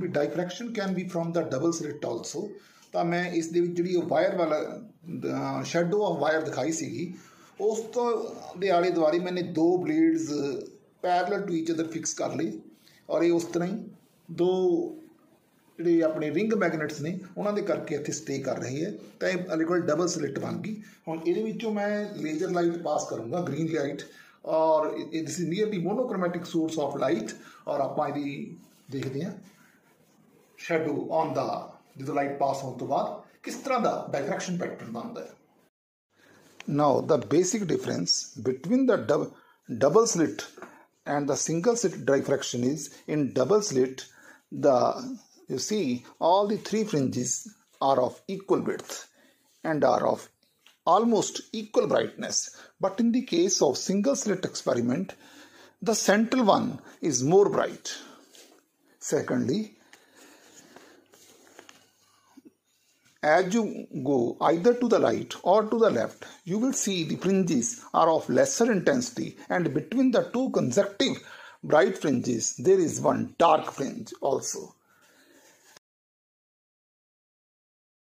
can be diffraction can be from the double slit also ਤਾਂ ਮੈਂ ਇਸ ਦੇ ਵਿੱਚ ਜਿਹੜੀ ਵਾਇਰ ਵਾਲਾ ਸ਼ੈਡੋ ਆਫ ਵਾਇਰ ਦਿਖਾਈ ਸੀਗੀ ਉਸ ਤੋਂ ਦੇ ਆਲੇ ਦੁਆਲੇ ਮੈਨੇ ਦੋ blades parallel to each other fix ਕਰ ਲਈ ਔਰ ਇਹ ਉਸ ਤਰ੍ਹਾਂ ਹੀ ਦੋ ਜਿਹੜੇ ਆਪਣੇ ਰਿੰਗ ਮੈਗਨੇਟਸ ਨੇ ਉਹਨਾਂ ਦੇ ਕਰਕੇ ਇੱਥੇ ਸਟੇ ਕਰ ਰਹੀ ਹੈ ਤਾਂ ਇਹ ਬਿਲਕੁਲ ਡਬਲ ਸਲਿਟ ਬਣ ਗਈ ਹੁਣ ਇਹਦੇ ਵਿੱਚੋਂ ਮੈਂ ਲੇਜ਼ਰ ਲਾਈਟ ਪਾਸ ਕਰੂੰਗਾ ਗ੍ਰੀਨ ਲਾਈਟ ਔਰ this is nearly monochromatic source of light ਔਰ ਆਪਾਂ ਇਹਦੀ ਦੇਖਦੇ ਹਾਂ shadow on the, the light pass on the wall किस तरह का डायरेक्शन पैटर्न बनता है now the basic difference between the double and the single slit diffraction is in double slit the you see all the three fringes are of equal width and are of almost equal brightness. But in the case of single slit experiment the central one is more bright. Secondly as you go either to the right or to the left, you will see the fringes are of lesser intensity, and between the two consecutive bright fringes, there is one dark fringe also.